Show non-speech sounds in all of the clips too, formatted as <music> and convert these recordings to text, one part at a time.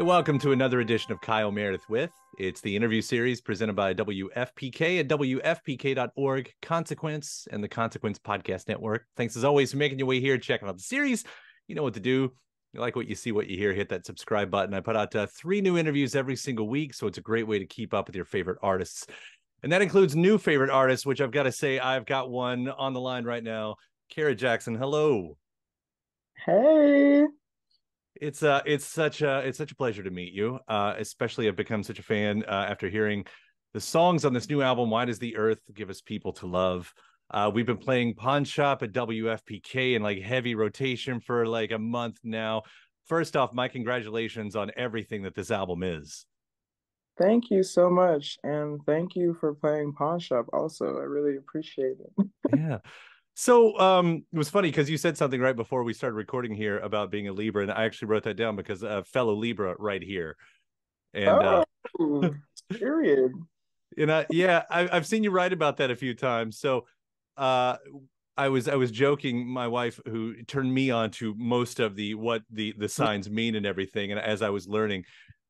Hey, welcome to another edition of Kyle Meredith with. It's the interview series presented by WFPK at WFPK.org, Consequence, and the Consequence Podcast Network. Thanks as always for making your way here, checking out the series. You know what to do. You like what you see, what you hear, hit that subscribe button. I put out uh, three new interviews every single week, so it's a great way to keep up with your favorite artists. And that includes new favorite artists, which I've got to say, I've got one on the line right now. Kara Jackson, hello. Hey. It's uh it's such a it's such a pleasure to meet you. Uh especially I've become such a fan uh, after hearing the songs on this new album, Why Does the Earth Give Us People to Love? Uh, we've been playing Pawn Shop at WFPK in like heavy rotation for like a month now. First off, my congratulations on everything that this album is. Thank you so much. And thank you for playing Pawn Shop also. I really appreciate it. yeah. So um, it was funny because you said something right before we started recording here about being a Libra, and I actually wrote that down because a fellow Libra right here. And uh, oh, uh, <laughs> period. You know, yeah, I, have seen you write about that a few times. So uh, I was I was joking. My wife, who turned me on to most of the what the the signs mean and everything, and as I was learning,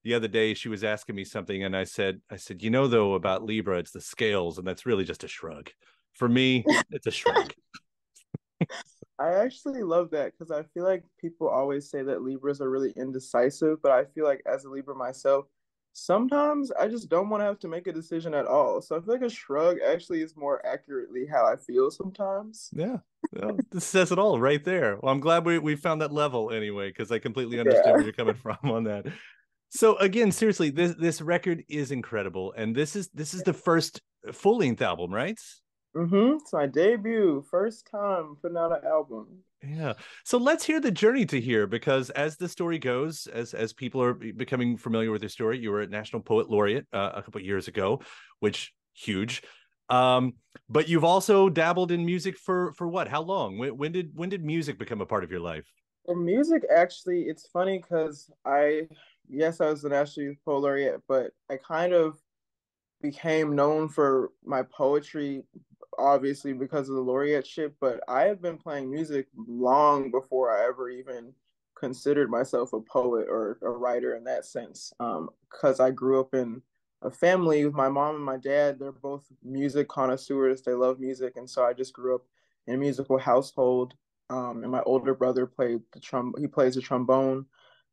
the other day she was asking me something, and I said I said, you know, though about Libra, it's the scales, and that's really just a shrug. For me, it's a shrug. <laughs> I actually love that because I feel like people always say that Libras are really indecisive, but I feel like as a Libra myself, sometimes I just don't want to have to make a decision at all. So I feel like a shrug actually is more accurately how I feel sometimes. Yeah. Well, <laughs> this says it all right there. Well, I'm glad we, we found that level anyway, because I completely understand yeah. where you're coming <laughs> from on that. So again, seriously, this this record is incredible. And this is this is the first full length album, right? Mm-hmm. It's my debut, first time putting out an album. Yeah. So let's hear the journey to here, because as the story goes, as as people are becoming familiar with your story, you were a National Poet Laureate uh, a couple years ago, which huge. Um, but you've also dabbled in music for for what? How long? When, when did when did music become a part of your life? Well, music actually, it's funny because I yes, I was the National Youth Poet Laureate, but I kind of became known for my poetry obviously because of the laureateship, but I have been playing music long before I ever even considered myself a poet or a writer in that sense. Because um, I grew up in a family with my mom and my dad. They're both music connoisseurs. They love music, and so I just grew up in a musical household. Um, and my older brother played the trum. He plays the trombone,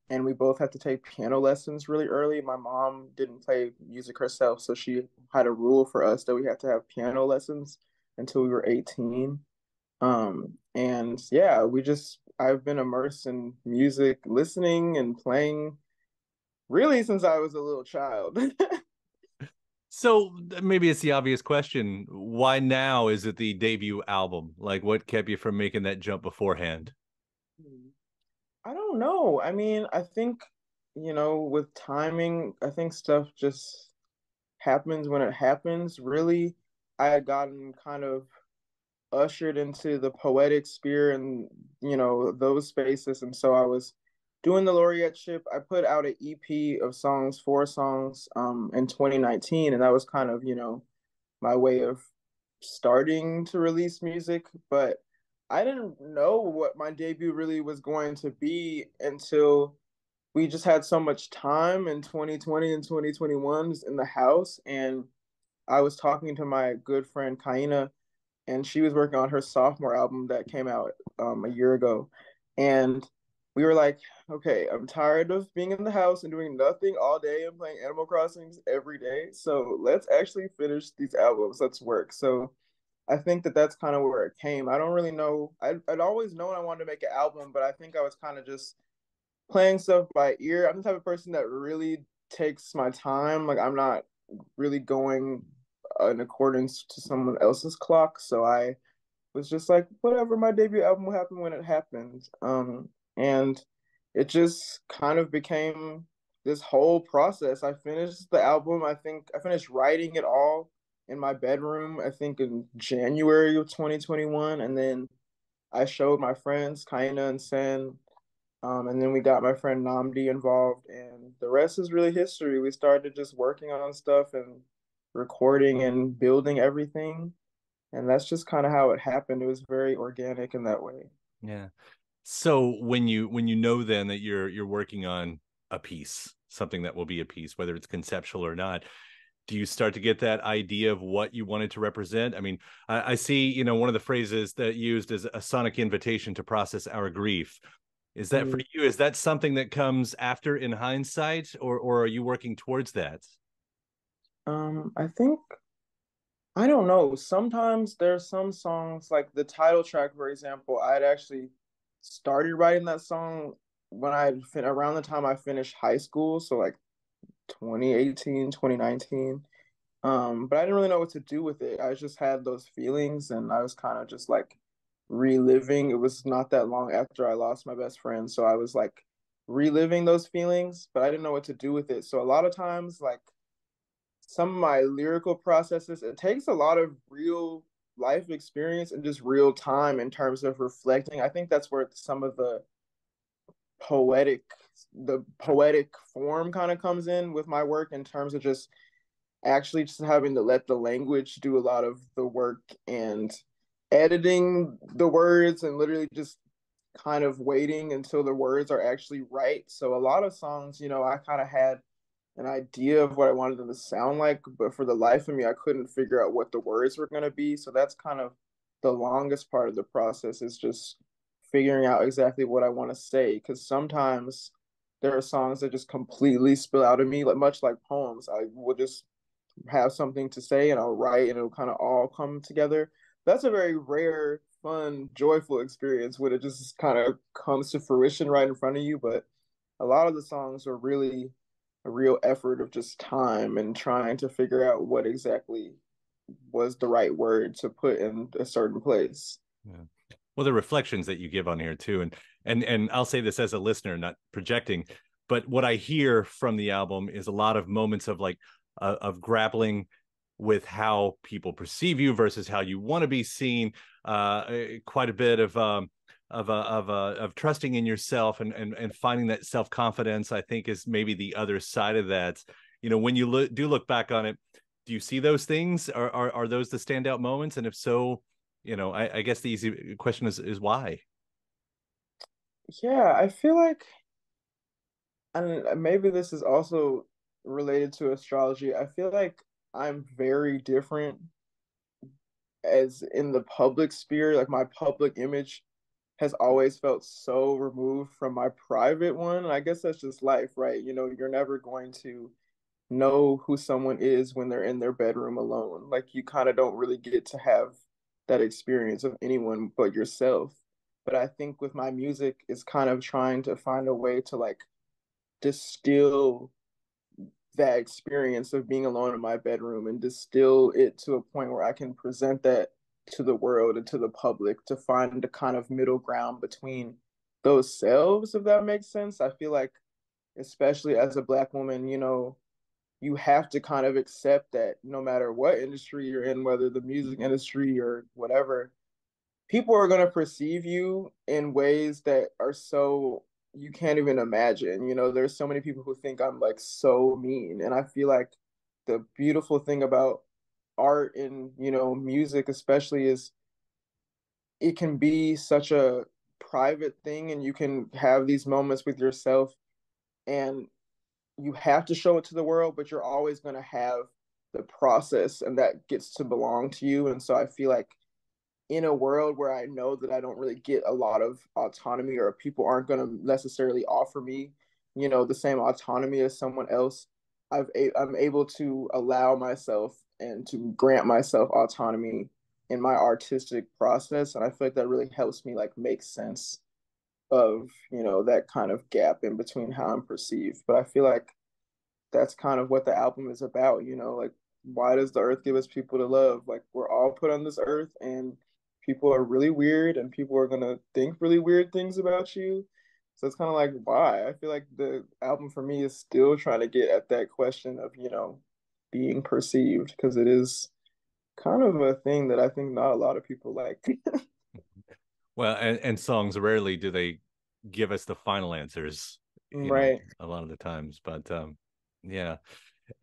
and we both had to take piano lessons really early. My mom didn't play music herself, so she had a rule for us that we had to have piano lessons until we were 18. Um, and yeah, we just, I've been immersed in music, listening and playing really since I was a little child. <laughs> so maybe it's the obvious question why now is it the debut album? Like, what kept you from making that jump beforehand? I don't know. I mean, I think, you know, with timing, I think stuff just happens when it happens. Really, I had gotten kind of ushered into the poetic sphere and you know those spaces, and so I was doing the laureateship. I put out an EP of songs, four songs, um, in 2019, and that was kind of you know my way of starting to release music, but I didn't know what my debut really was going to be until we just had so much time in 2020 and 2021 in the house and I was talking to my good friend Kaina, and she was working on her sophomore album that came out um, a year ago, and we were like, okay, I'm tired of being in the house and doing nothing all day and playing Animal Crossings every day. So let's actually finish these albums. Let's work. So I think that that's kind of where it came. I don't really know. I'd, I'd always known I wanted to make an album, but I think I was kind of just playing stuff by ear. I'm the type of person that really takes my time. Like I'm not really going in accordance to someone else's clock. So I was just like, whatever, my debut album will happen when it happens. Um, and it just kind of became this whole process. I finished the album. I think I finished writing it all in my bedroom, I think in January of 2021. And then I showed my friends, Kaina and Sen. Um, and then we got my friend Nnamdi involved, and the rest is really history. We started just working on stuff and recording and building everything. And that's just kind of how it happened. It was very organic in that way. Yeah. So when you when you know then that you're you're working on a piece something that will be a piece, whether it's conceptual or not. Do you start to get that idea of what you wanted to represent? I mean, I, I see, you know, one of the phrases that used is a sonic invitation to process our grief. Is that mm. for you? Is that something that comes after in hindsight, or or are you working towards that? Um, I think I don't know. Sometimes there's some songs like the title track, for example. I'd actually started writing that song when I fin- around the time I finished high school, so like 2018, 2019. Um, but I didn't really know what to do with it. I just had those feelings, and I was kind of just like reliving. It was not that long after I lost my best friend, so I was like reliving those feelings, but I didn't know what to do with it. So a lot of times, like some of my lyrical processes, it takes a lot of real life experience and just real time in terms of reflecting. I think that's where some of the poetic the poetic form kind of comes in with my work in terms of just actually just having to let the language do a lot of the work and editing the words and literally just kind of waiting until the words are actually right. So a lot of songs, you know, I kind of had an idea of what I wanted them to sound like, but for the life of me, I couldn't figure out what the words were going to be. So that's kind of the longest part of the process is just figuring out exactly what I want to say. Because sometimes there are songs that just completely spill out of me, like much like poems. I will just have something to say and I'll write and it'll kind of all come together that's a very rare, fun, joyful experience when it just kind of comes to fruition right in front of you. But a lot of the songs are really a real effort of just time and trying to figure out what exactly was the right word to put in a certain place. Yeah. Well, the reflections that you give on here too, and and and I'll say this as a listener, not projecting, but what I hear from the album is a lot of moments of like uh, of grappling with how people perceive you versus how you want to be seen. Uh, eh, quite a bit of um, of uh, of uh, of trusting in yourself and and and finding that self confidence. I think is maybe the other side of that. You know, when you lo- do look back on it, do you see those things? Are are, are those the standout moments? And if so, you know, I, I guess the easy question is is why. Yeah, I feel like, and uh, maybe this is also related to astrology. I feel like I'm very different as in the public sphere. Like my public image has always felt so removed from my private one. I guess that's just life, right? You know, you're never going to know who someone is when they're in their bedroom alone. Like you kind of don't really get to have that experience of anyone but yourself. But I think with my music is kind of trying to find a way to like distill that experience of being alone in my bedroom and distill it to a point where I can present that to the world and to the public to find a kind of middle ground between those selves, if that makes sense. I feel like, especially as a Black woman, you know, you have to kind of accept that no matter what industry you're in, whether the music industry or whatever, people are going to perceive you in ways that are so you can't even imagine. You know, there's so many people who think I'm like so mean. And I feel like the beautiful thing about art and, you know, music especially is it can be such a private thing and you can have these moments with yourself and you have to show it to the world, but you're always going to have the process and that gets to belong to you. And so I feel like in a world where I know that I don't really get a lot of autonomy or people aren't going to necessarily offer me, you know, the same autonomy as someone else, I've a- I'm able to allow myself and to grant myself autonomy in my artistic process, and I feel like that really helps me like make sense of you know that kind of gap in between how I'm perceived. But I feel like that's kind of what the album is about, you know, like why does the earth give us people to love? Like we're all put on this earth and people are really weird and people are gonna think really weird things about you. So it's kind of like why? I feel like the album for me is still trying to get at that question of you know being perceived because it is kind of a thing that I think not a lot of people like. <laughs> well, and, and songs rarely do they give us the final answers, right? Know, a lot of the times, but um, yeah,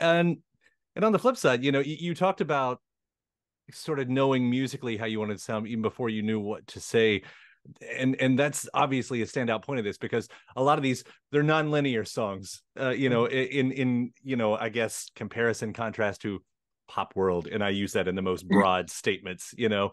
and and on the flip side, you know, you, you talked about sort of knowing musically how you wanted to sound even before you knew what to say. And and that's obviously a standout point of this because a lot of these they're non-linear songs uh, you know mm-hmm. in in you know i guess comparison contrast to pop world. And i use that in the most broad statements you know.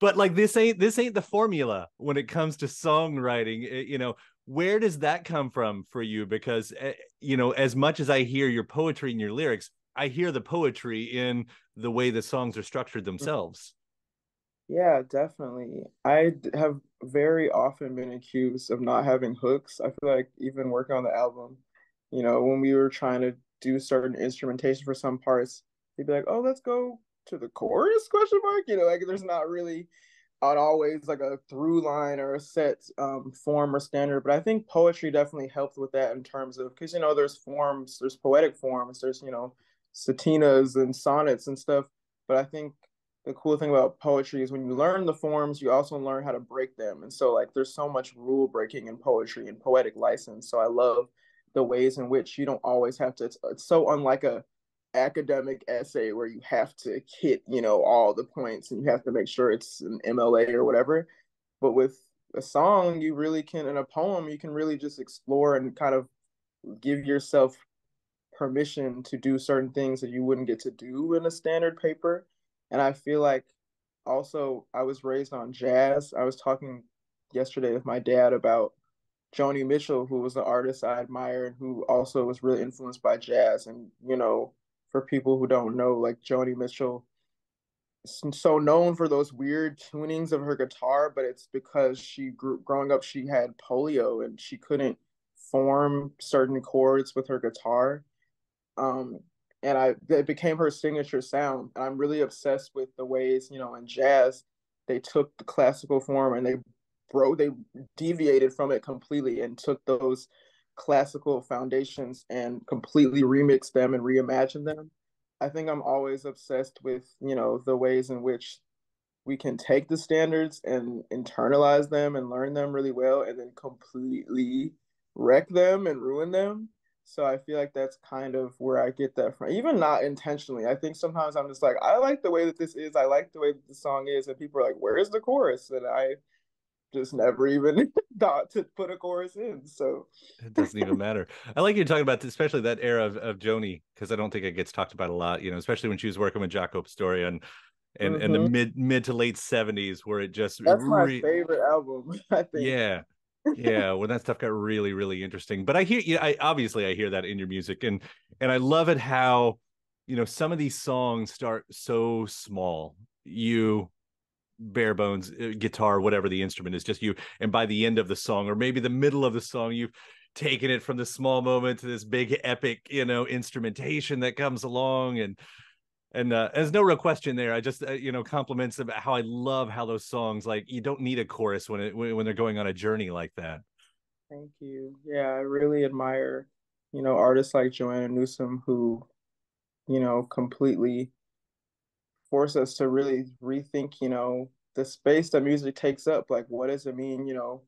But like this ain't this ain't the formula when it comes to songwriting you know. Where does that come from for you? Because uh, you know as much as i hear your poetry and your lyrics i hear the poetry in the way the songs are structured mm. themselves yeah, definitely. I have very often been accused of not having hooks. I feel like even working on the album, you know, when we were trying to do certain instrumentation for some parts, they'd be like, "Oh, let's go to the chorus?" <laughs> Question mark. You know, like there's not really not always like a through line or a set um, form or standard. But I think poetry definitely helped with that in terms of because you know there's forms, there's poetic forms, there's you know sestinas and sonnets and stuff. But I think the cool thing about poetry is when you learn the forms, you also learn how to break them. And so like there's so much rule breaking in poetry and poetic license. So I love the ways in which you don't always have to it's, it's so unlike a academic essay where you have to hit, you know, all the points and you have to make sure it's an MLA or whatever. But with a song, you really can in a poem, you can really just explore and kind of give yourself permission to do certain things that you wouldn't get to do in a standard paper and I feel like also I was raised on jazz. I was talking yesterday with my dad about Joni Mitchell, who was an artist I admire and who also was really influenced by jazz. And, you know, for people who don't know, like Joni Mitchell is so known for those weird tunings of her guitar, but it's because she grew growing up, she had polio and she couldn't form certain chords with her guitar. Um, and I it became her signature sound. And I'm really obsessed with the ways you know in jazz they took the classical form and they bro they deviated from it completely and took those classical foundations and completely remixed them and reimagined them. I think I'm always obsessed with you know the ways in which we can take the standards and internalize them and learn them really well and then completely wreck them and ruin them so I feel like that's kind of where I get that from. Even not intentionally. I think sometimes I'm just like, I like the way that this is. I like the way that the song is. And people are like, where's the chorus? And I just never even <laughs> thought to put a chorus in. So it doesn't even matter. I like you talking about especially that era of, of Joni, because I don't think it gets talked about a lot, you know, especially when she was working with Jaco Pastorius and mm-hmm. and the mid mid to late seventies where it just that's re- my favorite album. <laughs> I think. Yeah yeah, when that stuff got really, really interesting. But I hear you. I obviously I hear that in your music, and and I love it how you know some of these songs start so small. You bare bones uh, guitar, whatever the instrument is, just you, and by the end of the song, or maybe the middle of the song, you've taken it from the small moment to this big epic, you know, instrumentation that comes along and and uh, there's no real question there. I just uh, you know compliments about how I love how those songs like you don't need a chorus when it when they're going on a journey like that. Thank you. Yeah, I really admire you know artists like Joanna Newsom who you know completely force us to really rethink you know the space that music takes up. Like, what does it mean? You know,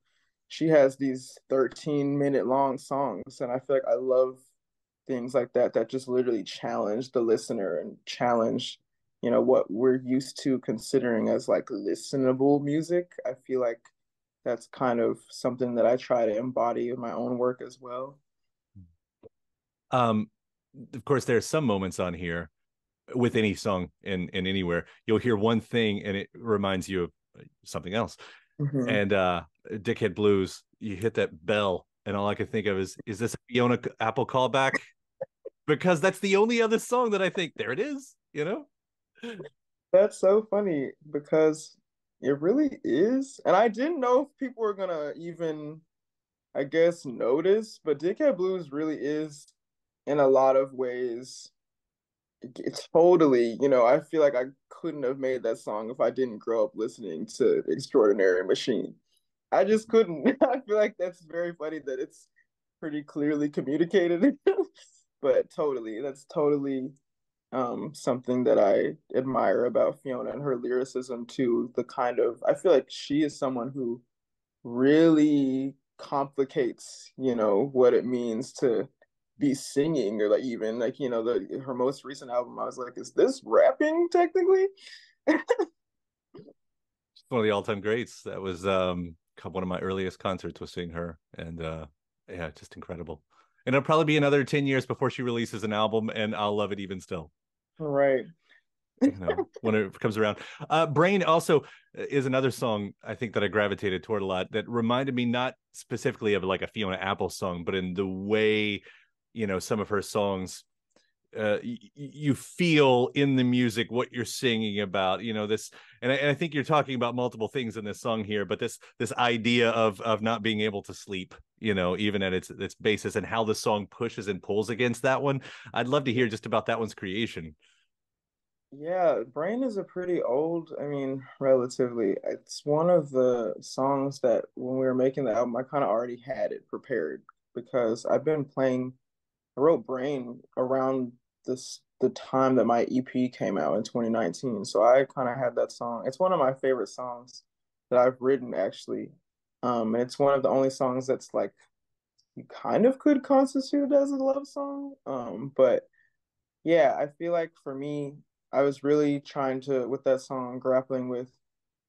she has these 13 minute long songs, and I feel like I love things like that that just literally challenge the listener and challenge you know what we're used to considering as like listenable music. I feel like that's kind of something that i try to embody in my own work as well. Um of course there's some moments on here with any song in in anywhere you'll hear one thing and it reminds you of something else. Mm-hmm. and uh dickhead blues you hit that bell and all I can think of is, is this a Fiona Apple callback? because that's the only other song that I think there it is, you know? That's so funny because it really is. And I didn't know if people were gonna even, I guess, notice, but Dickhead Blues really is in a lot of ways. It's totally, you know, I feel like I couldn't have made that song if I didn't grow up listening to Extraordinary Machine. I just couldn't. <laughs> I feel like that's very funny that it's pretty clearly communicated. <laughs> but totally, that's totally um, something that I admire about Fiona and her lyricism too. The kind of I feel like she is someone who really complicates, you know, what it means to be singing or like even like you know the her most recent album. I was like, is this rapping technically? <laughs> one of the all-time greats. That was um one of my earliest concerts was seeing her, and uh yeah, just incredible. And it'll probably be another ten years before she releases an album, and I'll love it even still. Right. you know, when it comes around. Uh, Brain also is another song I think that I gravitated toward a lot that reminded me not specifically of like a Fiona Apple song, but in the way, you know, some of her songs uh, you feel in the music what you're singing about you know this and I, and I, think you're talking about multiple things in this song here but this this idea of of not being able to sleep you know even at its its basis and how the song pushes and pulls against that one. I'd love to hear just about that one's creation. Yeah brain is a pretty old i mean relatively it's one of the songs that when we were making the album i kind of already had it prepared because i've been playing I wrote Brain around this the time that my EP came out in 2019. So I kind of had that song. It's one of my favorite songs that I've written actually. Um, and it's one of the only songs that's like you kind of could constitute as a love song. Um, but yeah, I feel like for me, I was really trying to with that song grappling with,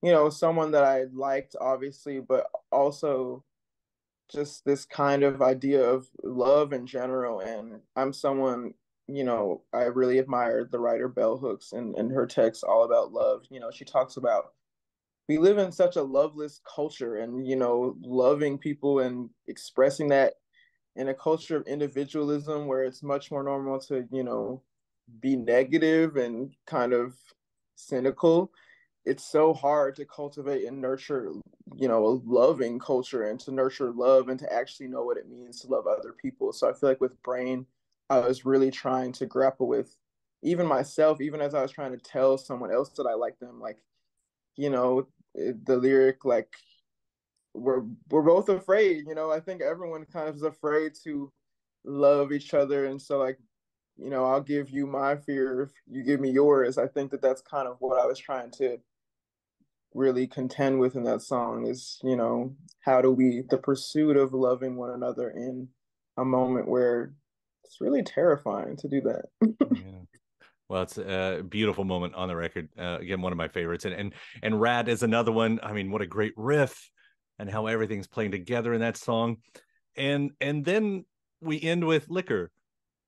you know, someone that I liked obviously, but also just this kind of idea of love in general. And I'm someone you know, I really admired the writer Bell Hooks and, and her text all about love. You know, she talks about we live in such a loveless culture and, you know, loving people and expressing that in a culture of individualism where it's much more normal to, you know, be negative and kind of cynical. It's so hard to cultivate and nurture, you know, a loving culture and to nurture love and to actually know what it means to love other people. So I feel like with Brain, I was really trying to grapple with even myself, even as I was trying to tell someone else that I like them, like, you know, the lyric, like, we're we're both afraid, you know. I think everyone kind of is afraid to love each other, and so like, you know, I'll give you my fear if you give me yours. I think that that's kind of what I was trying to really contend with in that song is, you know, how do we the pursuit of loving one another in a moment where it's really terrifying to do that. yeah. Well, it's a beautiful moment on the record. Uh, again, one of my favorites, and and and Rat is another one. I mean, what a great riff, and how everything's playing together in that song, and and then we end with Liquor,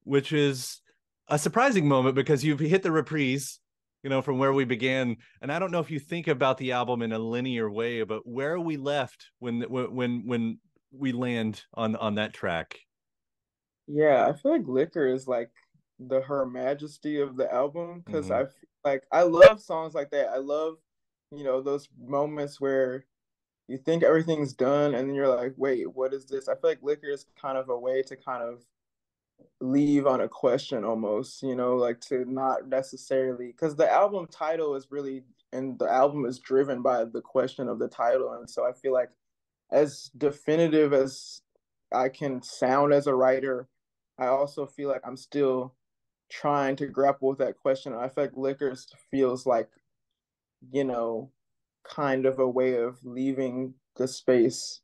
which is a surprising moment because you've hit the reprise, you know, from where we began. And I don't know if you think about the album in a linear way, but where are we left when when when we land on on that track yeah, I feel like Liquor is like the Her Majesty of the album because mm-hmm. I feel like I love songs like that. I love, you know, those moments where you think everything's done and then you're like, wait, what is this? I feel like Liquor is kind of a way to kind of leave on a question almost, you know, like to not necessarily because the album title is really and the album is driven by the question of the title. And so I feel like as definitive as I can sound as a writer I also feel like I'm still trying to grapple with that question. I feel like Liquors feels like, you know, kind of a way of leaving the space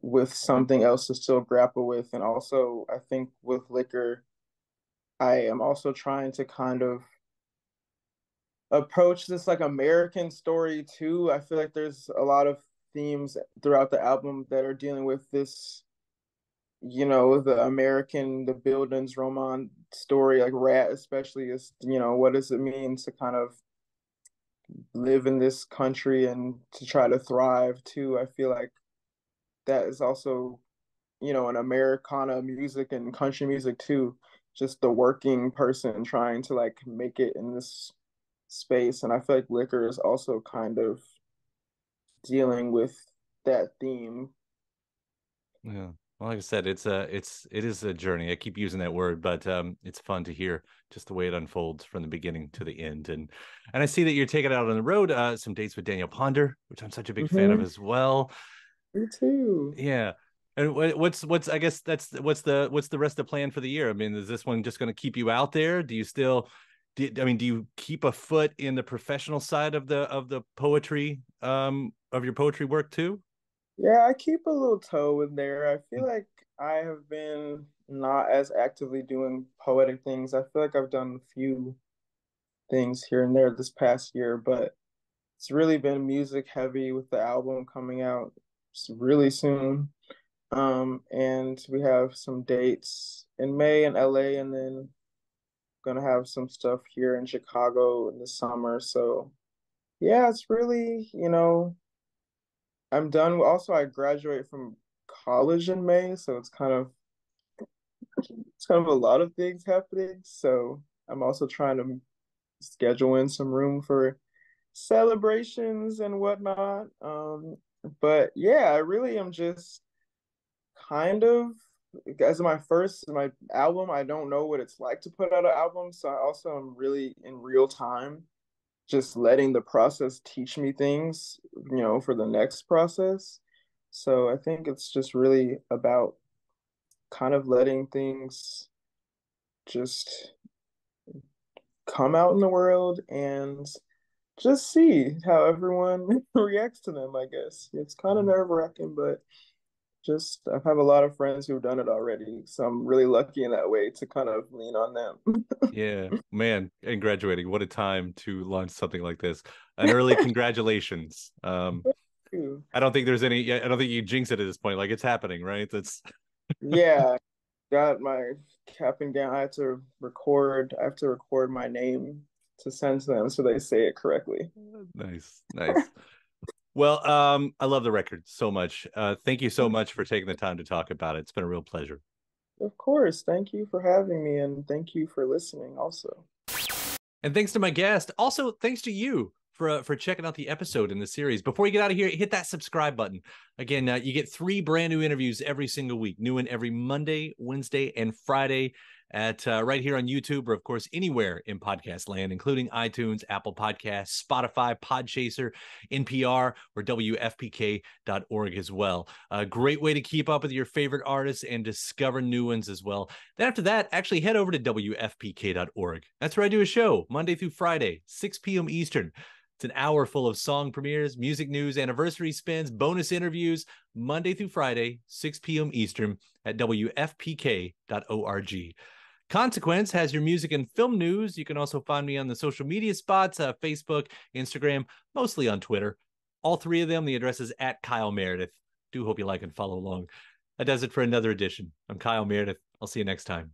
with something else to still grapple with. And also, I think with liquor, I am also trying to kind of approach this like American story too. I feel like there's a lot of themes throughout the album that are dealing with this you know the American the Bildungsroman story like Rat especially is you know what does it mean to kind of live in this country and to try to thrive too? I feel like that is also you know an Americana music and country music too just the working person trying to like make it in this space. And I feel like liquor is also kind of dealing with that theme. Yeah well, like I said, it's a it's it is a journey. I keep using that word, but um, it's fun to hear just the way it unfolds from the beginning to the end. And and I see that you're taking out on the road uh, some dates with Danielle Ponder, which I'm such a big mm-hmm. fan of mm-hmm. as well. Me too. Yeah. And what's what's I guess that's what's the what's the rest of the plan for the year? I mean, is this one just going to keep you out there? Do you still do, I mean, do you keep a foot in the professional side of the of the poetry um of your poetry work too? Yeah, I keep a little toe in there. I feel like I have been not as actively doing poetic things. I feel like I've done a few things here and there this past year, but it's really been music heavy with the album coming out really soon. Um, and we have some dates in May in LA, and then gonna have some stuff here in Chicago in the summer. So yeah, it's really, you know, I'm done. Also, I graduate from college in May, so it's kind of it's kind of a lot of things happening. So I'm also trying to schedule in some room for celebrations and whatnot. Um, but yeah, I really am just kind of as my first my album, I don't know what it's like to put out an album. So I also am really in real time just letting the process teach me things, you know, for the next process. So I think it's just really about kind of letting things just come out in the world and just see how everyone <laughs> reacts to them, I guess. It's kind of mm-hmm. nerve wracking, but just I have a lot of friends who've done it already. So I'm really lucky in that way to kind of lean on them. <laughs> yeah, man, and graduating, what a time to launch something like this. An early congratulations. Um I don't think there's any I don't think you jinx it at this point. Like it's happening, right? That's <laughs> yeah. Got my cap and gown. I have to record I have to record my name to send to them so they say it correctly. Nice, nice. Well, um, I love the record so much. Uh, thank you so much for taking the time to talk about it. It's been a real pleasure. Of course. Thank you for having me and thank you for listening also. And thanks to my guest. Also, thanks to you for uh, for checking out the episode in the series. Before you get out of here, hit that subscribe button. Again, uh, you get three brand new interviews every single week. New one every Monday, Wednesday, and Friday at uh, right here on YouTube or of course anywhere in podcast land, including iTunes, Apple Podcasts, Spotify, Podchaser, NPR, or WFPK.org as well. A great way to keep up with your favorite artists and discover new ones as well. Then after that, actually head over to WFPK.org. That's where I do a show Monday through Friday, 6 p.m. Eastern. It's an hour full of song premieres, music news, anniversary spins, bonus interviews, Monday through Friday, 6 p.m. Eastern at WFPK.org. Consequence has your music and film news. You can also find me on the social media spots uh, Facebook, Instagram, mostly on Twitter. All three of them, the address is at Kyle Meredith. Do hope you like and follow along. That does it for another edition. I'm Kyle Meredith. I'll see you next time.